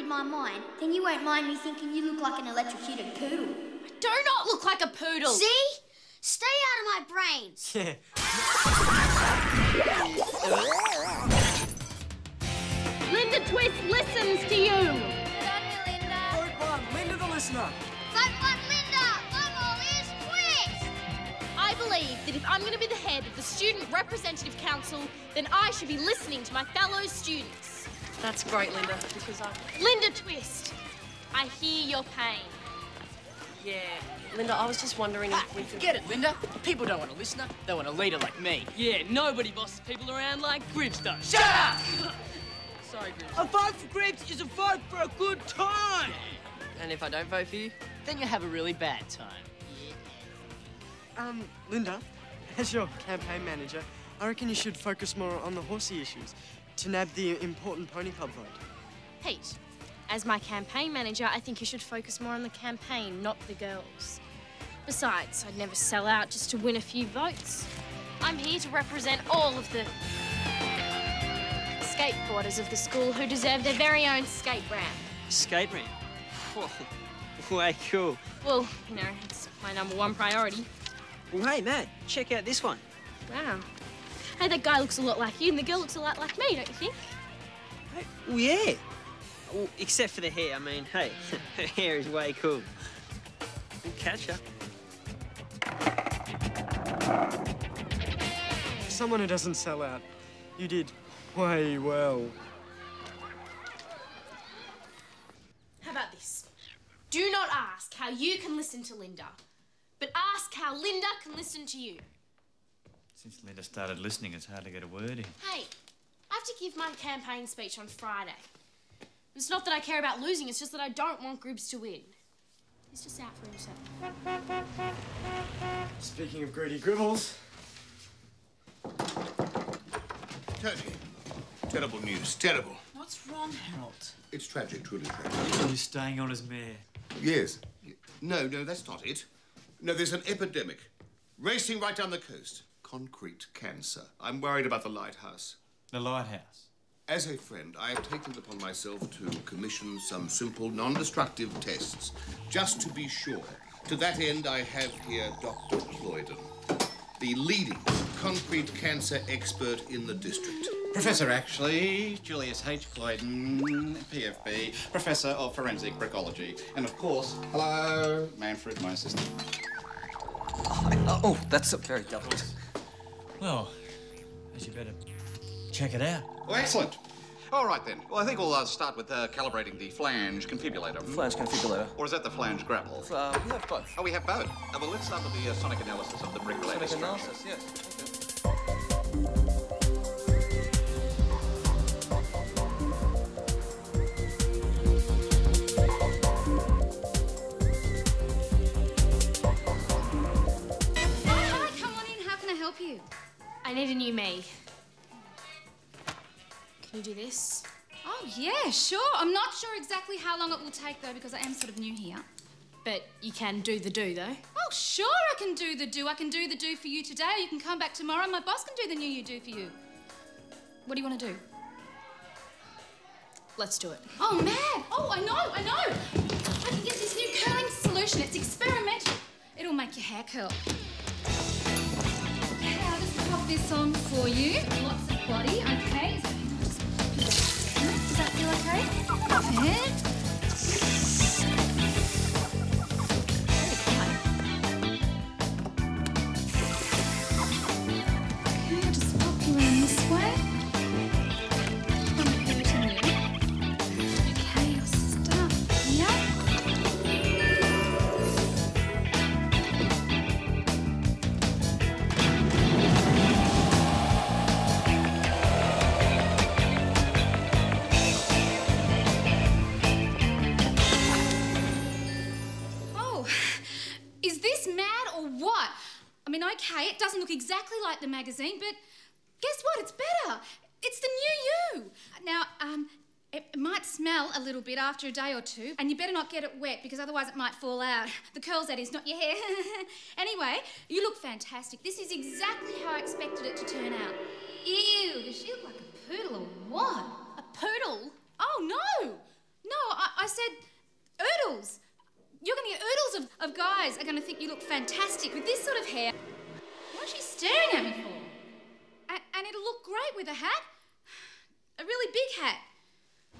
read my mind, then you won't mind me thinking you look like an electrocuted poodle. I do not look like a poodle. See? Stay out of my brains. Yeah. Linda Twist listens to you. Good on you, Linda. Vote one, Linda the listener. Vote one, Linda. Vote all is twist. I believe that if I'm going to be the head of the Student Representative Council, then I should be listening to my fellow students. That's great, Linda, because I... Linda Twist, I hear your pain. Yeah. Linda, I was just wondering if we could... Get it, Linda? People don't want a listener, they want a leader like me. Yeah, nobody bosses people around like Gribbs does. Shut up! Sorry, Gribbs. A vote for Gribbs is a vote for a good time. And if I don't vote for you? Then you have a really bad time. Um, Linda, as your campaign manager, I reckon you should focus more on the horsey issues to nab the important pony club vote. Pete, as my campaign manager, I think you should focus more on the campaign, not the girls. Besides, I'd never sell out just to win a few votes. I'm here to represent all of the skateboarders of the school who deserve their very own skate ramp. Skate ramp. Whoa, way cool. Well, you know, it's my number one priority. Well, hey, Matt, check out this one. Wow. Hey, that guy looks a lot like you, and the girl looks a lot like me, don't you think? Oh, yeah. Well, except for the hair. I mean, hey, her hair is way cool. We'll catch her. Someone who doesn't sell out. You did way well. How about this? Do not ask how you can listen to Linda, but ask how Linda can listen to you. Since Linda started listening, it's hard to get a word in. Hey, I have to give my campaign speech on Friday. It's not that I care about losing, it's just that I don't want Gribbs to win. He's just out for himself. Speaking of greedy gribbles, Tony, terrible news, terrible. What's wrong, Harold? It's tragic, truly tragic. He's staying on as mayor. Yes. No, no, that's not it. No, there's an epidemic racing right down the coast. Concrete cancer. I'm worried about the lighthouse. The lighthouse. As a friend, I have taken it upon myself to commission some simple, non-destructive tests, just to be sure. To that end, I have here Dr. Cloyden, the leading concrete cancer expert in the district. Professor Actually, Julius H. Cloyden, PFB, Professor of Forensic Brickology. And of course, hello, Manfred, my assistant. Oh, oh, that's a very doubled. Well, as you better check it out. Well, excellent. All right then. Well, I think we'll uh, start with uh, calibrating the flange confibulator. Flange confibulator. Or is that the flange grapple? Uh, we have both. Oh, we have both. Uh, well, let's start with the uh, sonic analysis of the brick related Sonic analysis, yes. I need a new me. Can you do this? Oh, yeah, sure. I'm not sure exactly how long it will take, though, because I am sort of new here. But you can do the do, though. Oh, sure, I can do the do. I can do the do for you today. You can come back tomorrow. My boss can do the new you do for you. What do you want to do? Let's do it. Oh, man. Oh, I know, I know. I can get this new curling solution. It's experimental. It'll make your hair curl. This on for you. Lots of body, okay? Does that feel okay? Perfect. Magazine, but guess what? It's better. It's the new you. Now, um, it might smell a little bit after a day or two, and you better not get it wet because otherwise it might fall out. The curls, that is, not your hair. anyway, you look fantastic. This is exactly how I expected it to turn out. Ew, does she look like a poodle or what? A poodle? Oh, no! No, I, I said oodles. You're going to get oodles of, of guys are going to think you look fantastic with this sort of hair. What's she staring at me for? And, and it'll look great with a hat. A really big hat.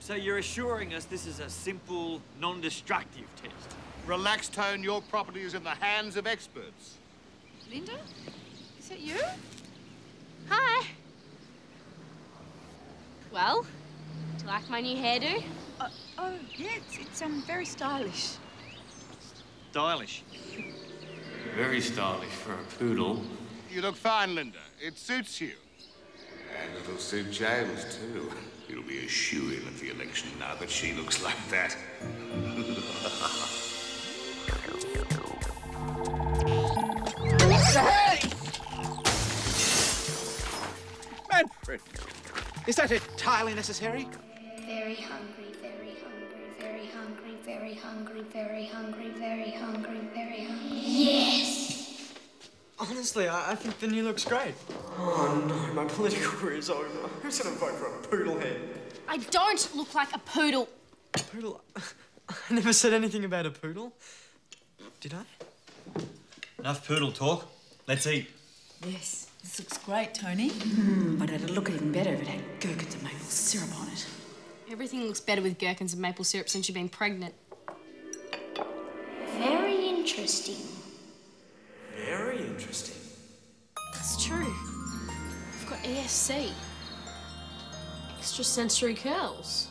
So you're assuring us this is a simple, non-destructive test? Relax, Tone. Your property is in the hands of experts. Linda? Is that you? Hi. Well, do you like my new hairdo? Uh, oh, yeah, it's, it's um, very stylish. Stylish. Very stylish for a poodle. You look fine, Linda. It suits you. And it'll suit James, too. He'll be a shoe-in at the election now that she looks like that. Hey! Manfred! Is that entirely necessary? Very hungry, very hungry, very hungry, very hungry, very hungry, very hungry, very hungry. Yes! Honestly, I, I think the new looks great. Oh no, my political career's over. Who's gonna vote for a poodle head? I don't look like a poodle. Poodle? I never said anything about a poodle. Did I? Enough poodle talk. Let's eat. Yes, this looks great, Tony. Mm, but it'd look even better if it had gherkins and maple syrup on it. Everything looks better with gherkins and maple syrup since you've been pregnant. Very interesting. Very interesting. That's true. I've got ESC. Extrasensory curls.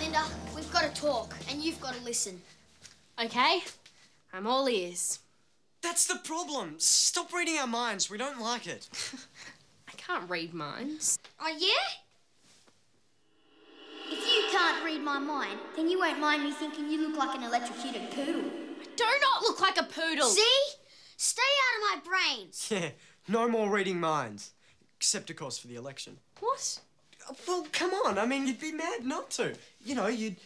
Linda, we've got to talk, and you've got to listen. Okay, I'm all ears. That's the problem. Stop reading our minds. We don't like it. I can't read minds. Oh, yeah? If you can't read my mind, then you won't mind me thinking you look like an electrocuted poodle. Like a poodle. See? Stay out of my brains. Yeah, no more reading minds. Except, of course, for the election. What? Well, come on. I mean, you'd be mad not to. You know, you'd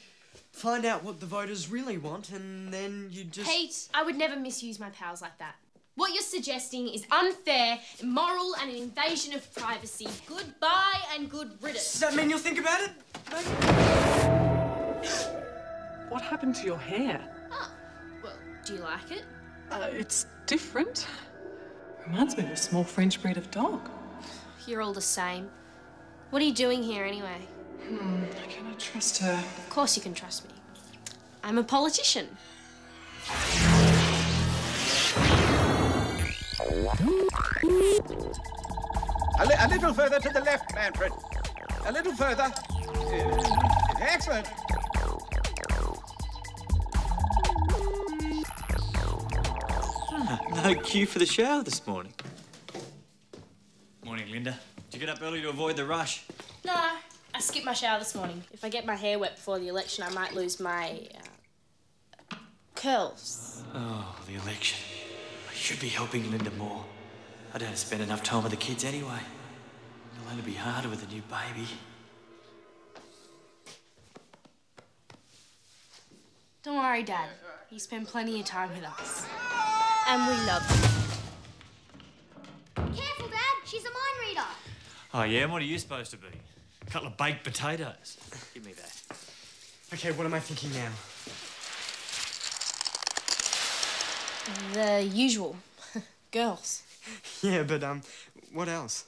find out what the voters really want, and then you'd just. Pete, I would never misuse my powers like that. What you're suggesting is unfair, immoral, and an invasion of privacy. Goodbye and good riddance. Does that mean you'll think about it? What happened to your hair? Well, do you like it? Uh, it's different. Reminds me of a small French breed of dog. You're all the same. What are you doing here anyway? Hmm, can I trust her? Of course you can trust me. I'm a politician. A, li- a little further to the left, Manfred. A little further. Uh, excellent. Ah, no queue for the shower this morning. Morning, Linda. Did you get up early to avoid the rush? No, I skipped my shower this morning. If I get my hair wet before the election, I might lose my uh, curls. Oh, the election. I should be helping Linda more. I don't spend enough time with the kids anyway. It'll only be harder with a new baby. Don't worry, Dad. You spend plenty of time with us. And we love you. Careful, Dad. She's a mind reader. Oh, yeah? What are you supposed to be? A couple of baked potatoes. Give me that. Okay, what am I thinking now? The usual. Girls. Yeah, but, um, what else?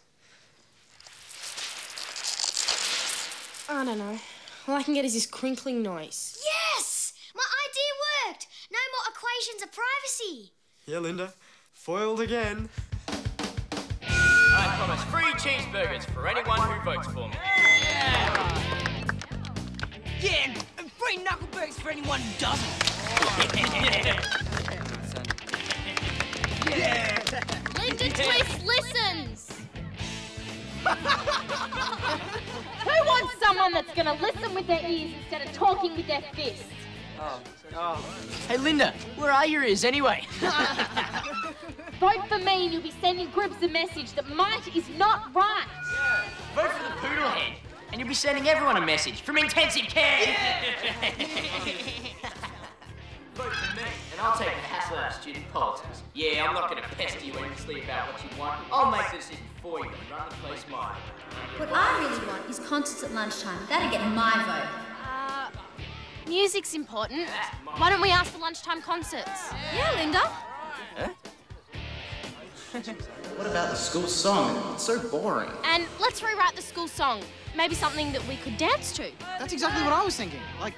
I don't know. All I can get is this crinkling noise. Yes! My idea worked. No more equations of privacy. Yeah, Linda. Foiled again. I promise free cheeseburgers for anyone who votes for me. Yeah, and, and free knuckleburgers for anyone who doesn't. yeah. Linda Twist listens! Who wants someone that's gonna listen with their ears instead of talking with their fists? Oh, oh. Hey, Linda, where are your ears anyway? Vote for me and you'll be sending Gribbs a message that might is not right. Yeah. Vote for the poodle head, and you'll be sending everyone a message from intensive care. Vote for me, and I'll take the hassle out of student politics. Yeah, I'm not going to pester you endlessly about what you want. I'll oh, make the decision for you and run the place mine. What I really want is concerts at lunchtime. That'll get my vote. Music's important. Why don't we ask for lunchtime concerts? Yeah, Linda. What about the school song? It's so boring. And let's rewrite the school song. Maybe something that we could dance to. That's exactly what I was thinking. Like,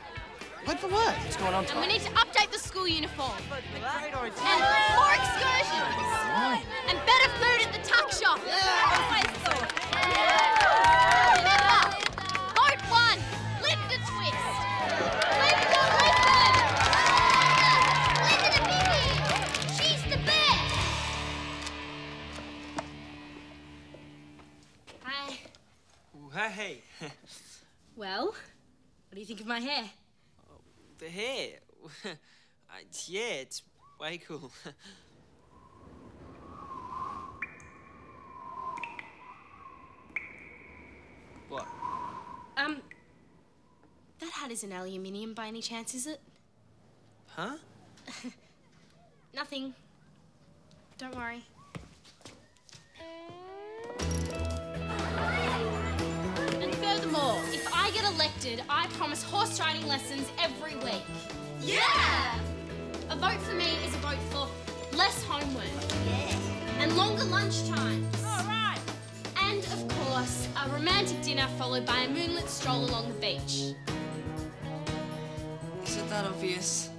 word for word. What's going on, And we need to update the school uniform. And more excursions. And better food at the tuck shop. Remember, Hey, Well, what do you think of my hair? the hair. Uh, yeah, it's way cool. what? Um, that hat isn't aluminium by any chance, is it? Huh? Nothing. Don't worry. And furthermore, if I get elected, I promise horse riding lessons every week. Yeah! A vote for me is a vote for less homework. Yeah. And longer lunch times. All right. And of course, a romantic dinner followed by a moonlit stroll along the beach. Is it that obvious?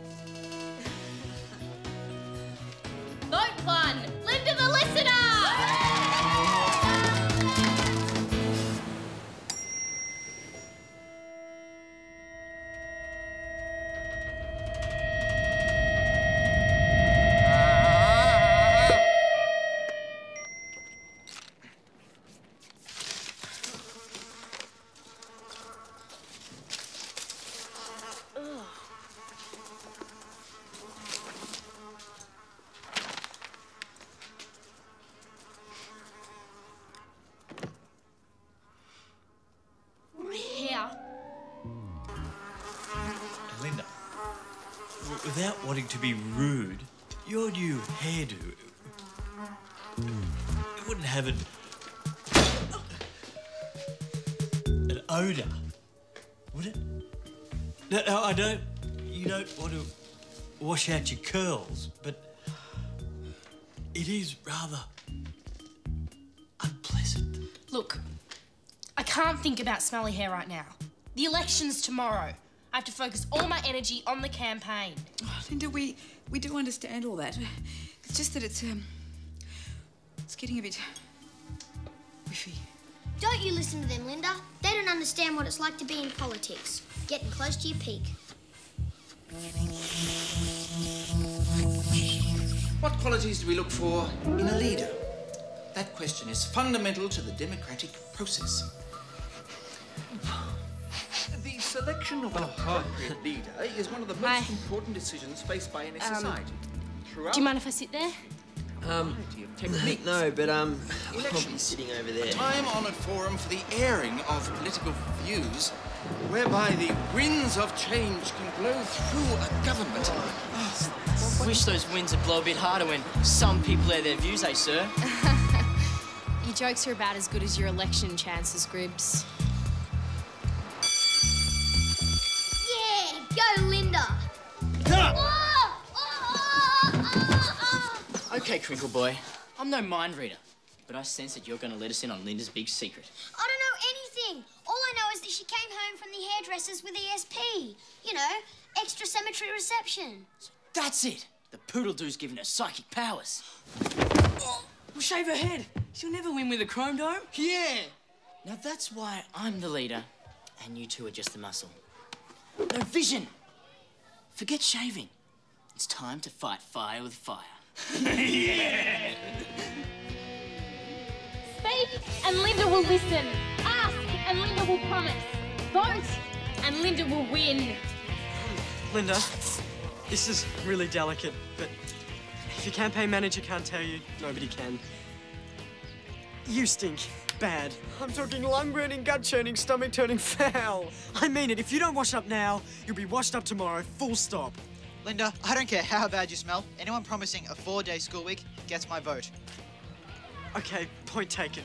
Be rude, your new hairdo it wouldn't have an an odor, would it? No, no, I don't. You don't want to wash out your curls, but it is rather unpleasant. Look, I can't think about smelly hair right now. The election's tomorrow. I have to focus all my energy on the campaign. Linda, we we do understand all that. It's just that it's um, it's getting a bit whiffy. Don't you listen to them, Linda. They don't understand what it's like to be in politics. Getting close to your peak. What qualities do we look for in a leader? That question is fundamental to the democratic process. The selection of an appropriate leader is one of the most Hi. important decisions faced by any Um, society. Throughout Do you mind if I sit there? Um, techniques. no, but um, I'll be sitting over A there. time-honored forum for the airing of political views, whereby the winds of change can blow through a government. Wish those winds would blow a bit harder when some people air their views, eh, sir? Your jokes are about as good as your election chances, Gribbs. Okay, Crinkle Boy. I'm no mind reader, but I sense that you're going to let us in on Linda's big secret. I don't know anything. All I know is that she came home from the hairdressers with ESP. You know, extra cemetery reception. That's it! The poodle doo's giving her psychic powers. We'll shave her head. She'll never win with a chrome dome. Yeah! Now that's why I'm the leader, and you two are just the muscle. No vision! Forget shaving. It's time to fight fire with fire. Speak, and Linda will listen. Ask, and Linda will promise. Vote, and Linda will win. Linda, this is really delicate, but if your campaign manager can't tell you, nobody can. You stink. Bad. I'm talking lung burning, gut churning, stomach turning foul. I mean it. If you don't wash up now, you'll be washed up tomorrow. Full stop. Linda, I don't care how bad you smell. Anyone promising a four-day school week gets my vote. Okay, point taken.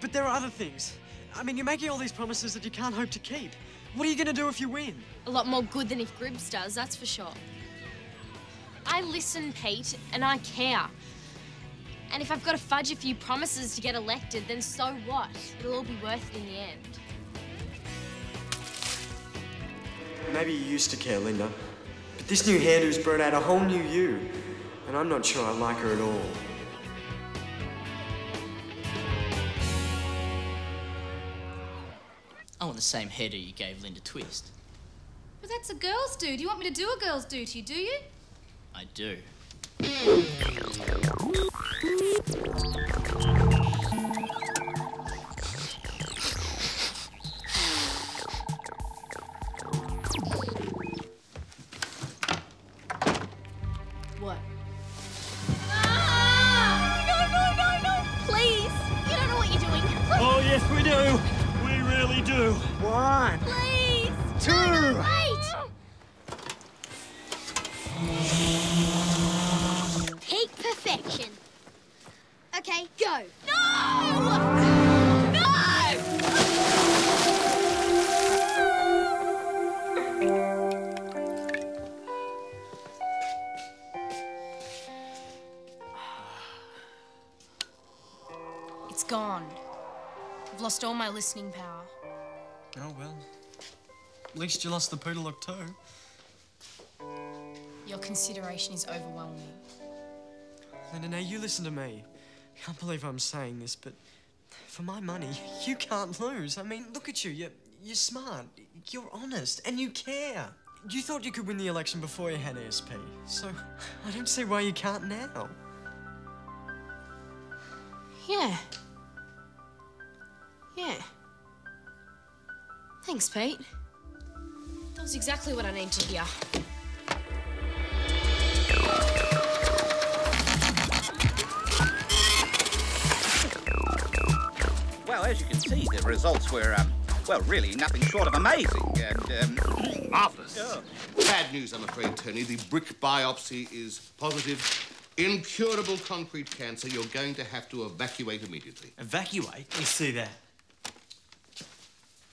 But there are other things. I mean, you're making all these promises that you can't hope to keep. What are you gonna do if you win? A lot more good than if Gribbs does, that's for sure. I listen, Pete, and I care. And if I've got to fudge a few promises to get elected, then so what? It'll all be worth it in the end. Maybe you used to care, Linda. But this new hairdo's brought out a whole new you. And I'm not sure I like her at all. I want the same hairdo you gave Linda Twist. But that's a girl's do. Do you want me to do a girl's do to you, do you? I do. Gone. I've lost all my listening power. Oh, well. At least you lost the poodle too. Your consideration is overwhelming. Linda, now you listen to me. I can't believe I'm saying this, but for my money, you can't lose. I mean, look at you. You're, you're smart, you're honest, and you care. You thought you could win the election before you had ESP, so I don't see why you can't now. Yeah. Thanks, Pete. That was exactly what I need to hear. Well, as you can see, the results were, um, well, really nothing short of amazing and um, marvellous. Bad news, I'm afraid, Tony. The brick biopsy is positive. Incurable concrete cancer. You're going to have to evacuate immediately. Evacuate? You see that.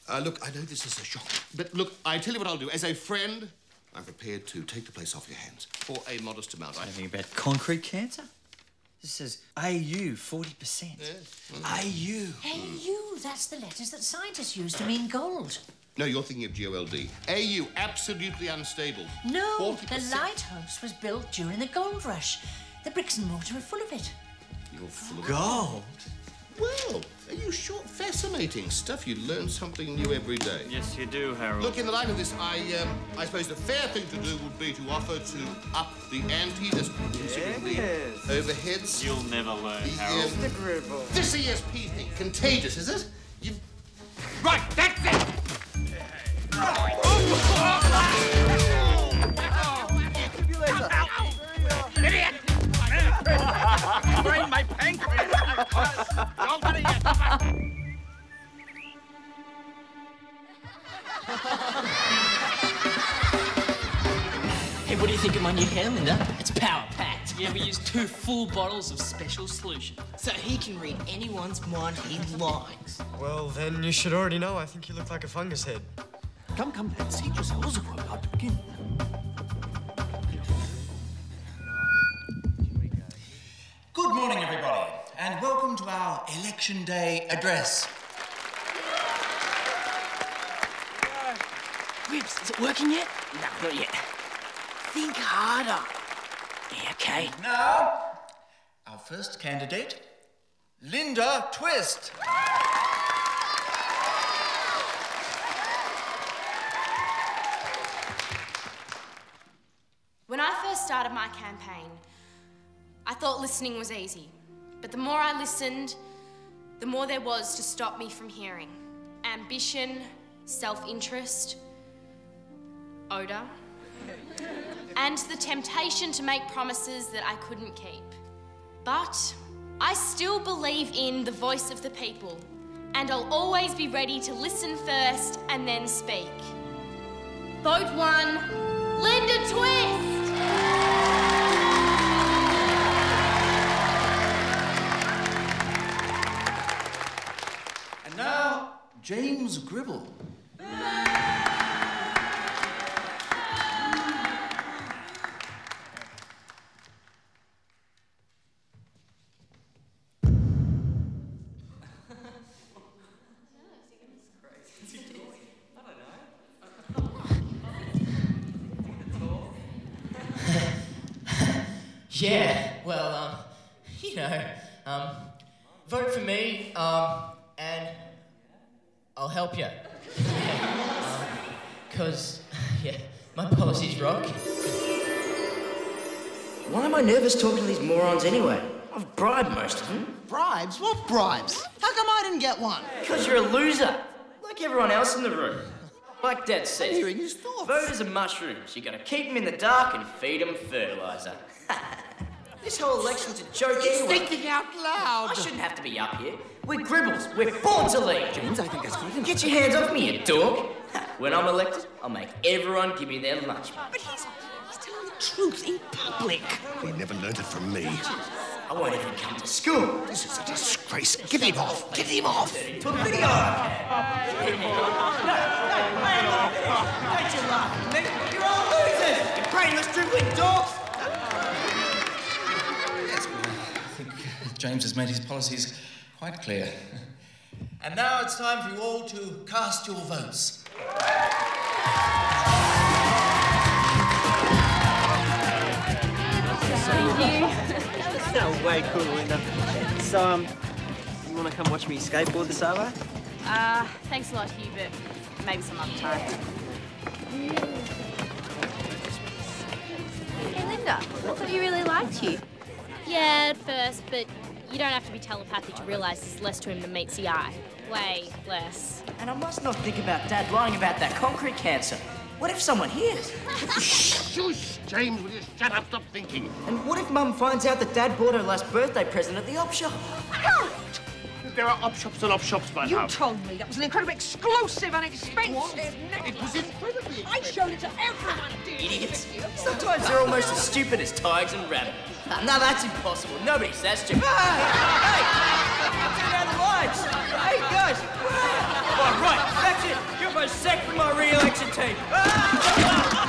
Uh, look, I know this is a shock, but look, I tell you what I'll do. As a friend, I'm prepared to take the place off your hands for a modest amount. I Anything about concrete cancer? This says AU 40%. AU. AU, that's the letters that scientists use to mean gold. No, you're thinking of GOLD. AU, absolutely unstable. No, 40%. the lighthouse was built during the gold rush. The bricks and mortar are full of it. You're full of Gold? Well, are you sure? Fascinating stuff. You learn something new every day. Yes, you do, Harold. Look, in the light of this, I, um, I suppose the fair thing to do would be to offer to up the ante, just considering the overheads. You'll never learn, The, Harold. um, This ESP thing, contagious, is it? You... Right, that's it! Idiot! Hey, what do you think of my new hair, Linda? It's power packed. Yeah, we used two full bottles of special solution. So he can read anyone's mind he likes. Well, then you should already know. I think you look like a fungus head. Come, come, let's see yourselves. We're about to begin. Our Election Day address. Ribs, is it working yet? No, not yet. Think harder. Yeah, okay. Now, our first candidate, Linda Twist. When I first started my campaign, I thought listening was easy. But the more I listened, the more there was to stop me from hearing ambition, self interest, odour, and the temptation to make promises that I couldn't keep. But I still believe in the voice of the people, and I'll always be ready to listen first and then speak. Vote one, Linda Twist! James Gribble. Why am I nervous talking to these morons anyway? I've bribed most of them. Bribes? What bribes? How come I didn't get one? Because you're a loser, like everyone else in the room. Like Dad said, hearing his thoughts. voters are mushrooms. You gotta keep them in the dark and feed them fertilizer. this whole election's a joke He's anyway. thinking out loud. I shouldn't have to be up here. We're gribbles. We're born to lead. James, I think that's good. enough. Get your hands off me, you dork. When I'm elected, I'll make everyone give me their lunch. But he's, he's telling the truth in public. He never learned it from me. I won't even come to school. This is a disgrace. Get him off. Get him off. To a video. Don't you laugh at me. You're all losers. You brainless dribbling dogs. I think James has made his policies quite clear. And now it's time for you all to cast your votes. way cool, Linda. So, um, you want to come watch me skateboard this over? Uh, thanks a lot, Hugh, but maybe some other time. Hey, Linda, I thought you really liked you. Yeah, at first, but you don't have to be telepathic to realise there's less to him than meets the eye. Way less. And I must not think about Dad lying about that concrete cancer. What if someone hears? Shush, James, will you shut up? Stop thinking. And what if Mum finds out that Dad bought her last birthday present at the op shop? There are op shops and op shops by You now. told me that was an incredibly exclusive and expensive. It was incredibly I showed it to everyone. Idiots. Sometimes they're almost as stupid as tigers and rabbits. No, that's impossible. Nobody's that ah! stupid. Hey! Hey! Turn down the lights! Hey, guys! a sec from my re-election team.